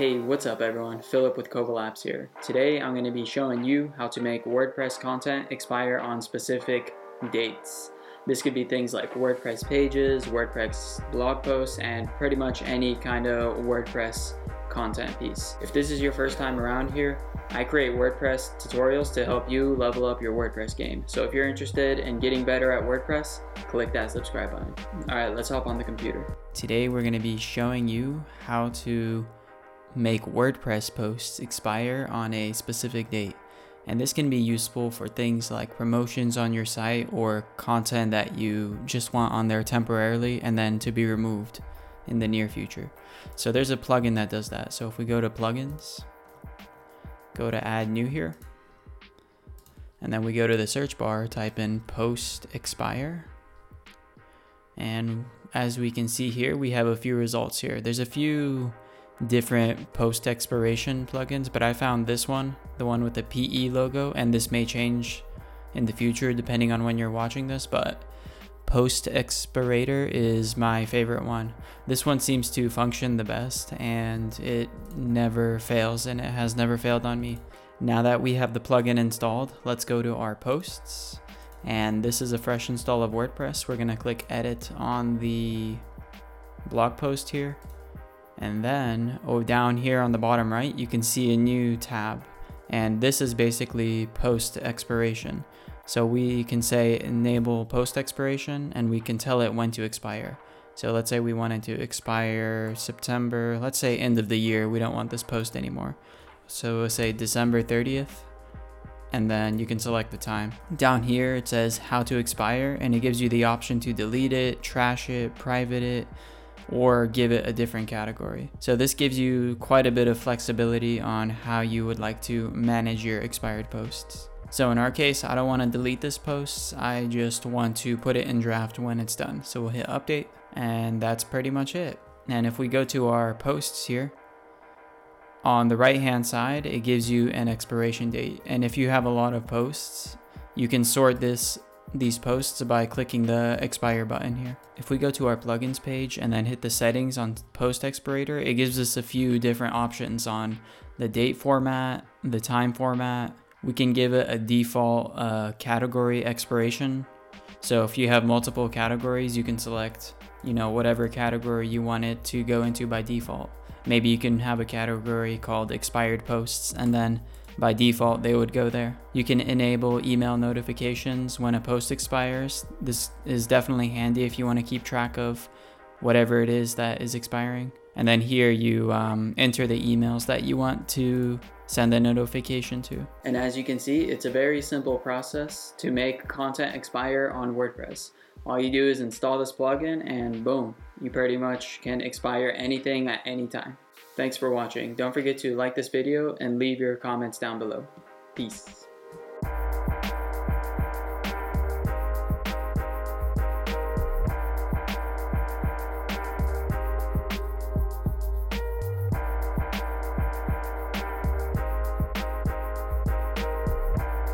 Hey, what's up everyone? Phillip with Kova Labs here. Today I'm going to be showing you how to make WordPress content expire on specific dates. This could be things like WordPress pages, WordPress blog posts, and pretty much any kind of WordPress content piece. If this is your first time around here, I create WordPress tutorials to help you level up your WordPress game. So if you're interested in getting better at WordPress, click that subscribe button. All right, let's hop on the computer. Today we're going to be showing you how to make WordPress posts expire on a specific date. And this can be useful for things like promotions on your site or content that you just want on there temporarily and then to be removed in the near future. So there's a plugin that does that. So if we go to plugins, go to add new here. And then we go to the search bar, type in post expire. And as we can see here, we have a few results here. There's a few different post expiration plugins, but I found this one, the one with the PE logo, and this may change in the future depending on when you're watching this, but Post Expirator is my favorite one. This one seems to function the best and it never fails and it has never failed on me. Now that we have the plugin installed, let's go to our posts. And this is a fresh install of WordPress. We're gonna click edit on the blog post here. And then, oh, down here on the bottom right, you can see a new tab. And this is basically post expiration. So we can say enable post expiration and we can tell it when to expire. So let's say we wanted to expire September, let's say end of the year. We don't want this post anymore. So we'll say December 30th and then you can select the time. Down here it says how to expire and it gives you the option to delete it, trash it, private it, or give it a different category. So this gives you quite a bit of flexibility on how you would like to manage your expired posts. So in our case, I don't want to delete this post. I just want to put it in draft when it's done. So we'll hit update and that's pretty much it. And if we go to our posts here, on the right hand side, it gives you an expiration date. And if you have a lot of posts, you can sort this these posts by clicking the expire button here. If we go to our plugins page and then hit the settings on post expirator, it gives us a few different options on the date format, the time format, we can give it a default uh, category expiration. So if you have multiple categories, you can select, you know, whatever category you want it to go into by default. Maybe you can have a category called expired posts and then by default they would go there. You can enable email notifications when a post expires. This is definitely handy if you want to keep track of whatever it is that is expiring. And then here you um, enter the emails that you want to send a notification to. And as you can see, it's a very simple process to make content expire on WordPress. All you do is install this plugin and boom, you pretty much can expire anything at any time. Thanks for watching. Don't forget to like this video and leave your comments down below. Peace.